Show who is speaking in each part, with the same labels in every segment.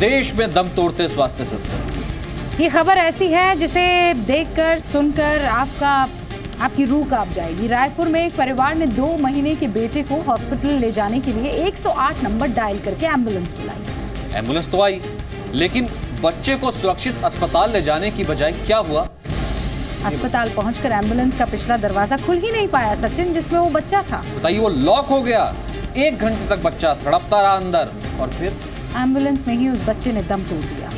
Speaker 1: देश में दम तोड़ते स्वास्थ्य सिस्टम
Speaker 2: ये खबर ऐसी है जिसे देखकर सुनकर आपका आपकी रूह काँप जाएगी। रायपुर में एक परिवार ने दो महीने के बेटे को हॉस्पिटल ले जाने के लिए 108 नंबर डायल करके एंबुलेंस बुलाई।
Speaker 1: एंबुलेंस तो आई लेकिन बच्चे को सुरक्षित अस्पताल ले जाने की बजाय क्या हुआ?
Speaker 2: अस्पताल पहुंचकर एंबुलेंस का पिछला दरवाज़ा खुल ही नहीं पाया सचिन जिसमें वो बच्चा था।
Speaker 1: बताइए वो लॉक हो गया। एक घंटे तक बच्चा तड़पता रहा अंदर और फिर
Speaker 2: एंबुलेंस में ही उस बच्चे ने दम तोड़ दिया।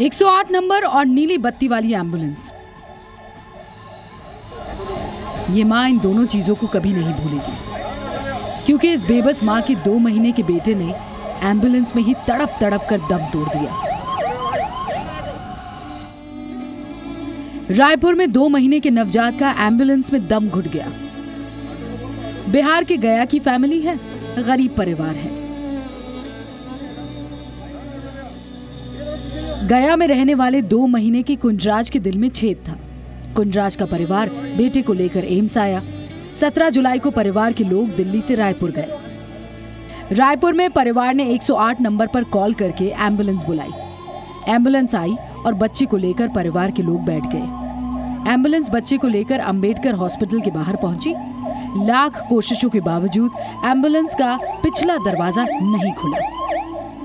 Speaker 3: एक सौ
Speaker 2: 108 नंबर और नीली बत्ती वाली एंबुलेंस ये माँ इन दोनों चीज़ों को कभी नहीं भूलेगी। क्योंकि इस बेबस माँ के दो महीने के बेटे ने एंबुलेंस में ही तड़प तड़प कर दम तोड़ दिया। रायपुर में दो महीने के नवजात का एंबुलेंस में दम घुट गया। बिहार के गया की फैमिली है, गरीब परिवार है। गया में रहने वाले दो महीने के कुंजराज के दिल में छेद था। कुंजराज का परिवार बेटे को लेकर एम्स आया। सत्रह जुलाई को परिवार के लोग दिल्ली से रायपुर गए। रायपुर में परिवार ने 108 नंबर पर कॉल करके एंबुलेंस बुलाई। एंबुलेंस आई और बच्चे को लेकर परिवार के लोग बैठ गए। एंबुलेंस बच्चे को लेकर अंबेडकर हॉस्पिटल के बाहर पहुँची। लाख कोशिशों के बावजूद एंबुलेंस का पिछला दरवाज़ा नहीं खुला।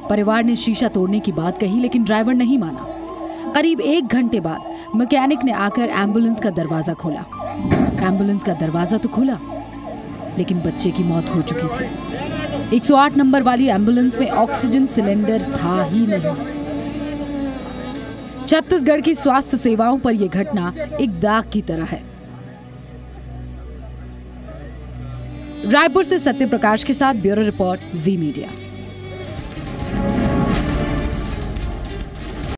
Speaker 2: परिवार ने शीशा तोड़ने की बात कही, लेकिन ड्राइवर नहीं माना। करीब एक घंटे बाद मैकेनिक ने आकर एंबुलेंस का दरवाज़ा खोला। एंबुलेंस का दरवाज़ा तो खुला, लेकिन बच्चे की मौत हो चुकी थी। 108 नंबर वाली एंबुलेंस में ऑक्सीजन सिलेंडर था ही नहीं। छत्तीसगढ़ की स्वास्थ्य सेवाओं पर यह घटना एक दाग की तरह है। रायपुर से सत्य प्रकाश के साथ ब्यूरो रिपोर्ट, जी मीडिया।